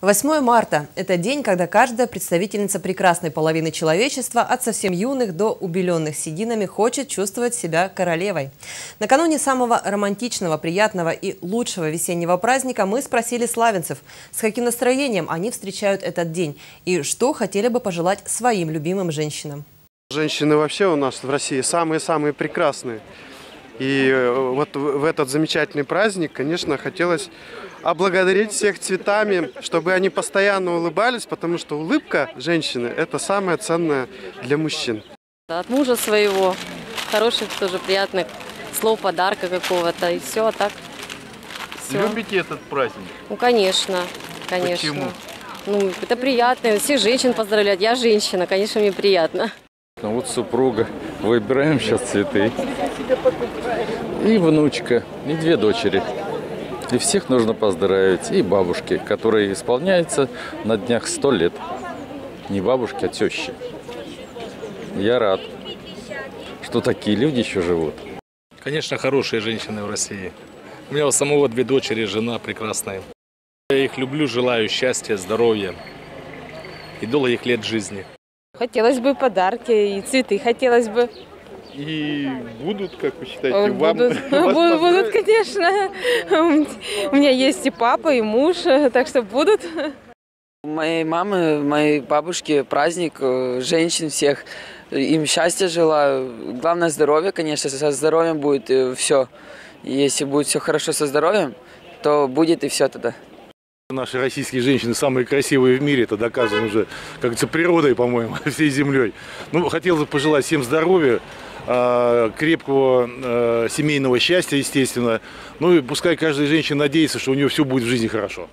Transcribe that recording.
8 марта – это день, когда каждая представительница прекрасной половины человечества, от совсем юных до убеленных сединами, хочет чувствовать себя королевой. Накануне самого романтичного, приятного и лучшего весеннего праздника мы спросили славянцев, с каким настроением они встречают этот день и что хотели бы пожелать своим любимым женщинам. Женщины вообще у нас в России самые-самые прекрасные. И э, вот в этот замечательный праздник, конечно, хотелось облагодарить всех цветами, чтобы они постоянно улыбались, потому что улыбка женщины – это самое ценное для мужчин. От мужа своего, хороших тоже приятных слов, подарка какого-то, и все, а так все. Любите этот праздник? Ну, конечно, конечно. Почему? Ну, это приятно, всех женщин поздравлять, я женщина, конечно, мне приятно. Ну, Вот супруга. Выбираем сейчас цветы. И внучка, и две дочери. И всех нужно поздравить. И бабушки, которой исполняется на днях сто лет. Не бабушки, а тещи. Я рад, что такие люди еще живут. Конечно, хорошие женщины в России. У меня у самого две дочери, жена прекрасная. Я их люблю, желаю счастья, здоровья и долгих лет жизни. Хотелось бы подарки и цветы хотелось бы. И будут, как вы считаете, Э, вам Будут, будут, будут, конечно. У меня есть и папа, и муж, так что будут. У моей мамы, моей бабушки праздник, э, женщин всех. Им счастья желаю. Главное здоровье, конечно, со здоровьем будет все. Если будет все хорошо со здоровьем, то будет и все тогда. Наши российские женщины самые красивые в мире, это доказано уже, как говорится, природой, по-моему, всей землей. Ну, хотелось бы пожелать всем здоровья, а, крепкого а, семейного счастья, естественно. Ну и пускай каждая женщина надеется, что у нее все будет в жизни хорошо.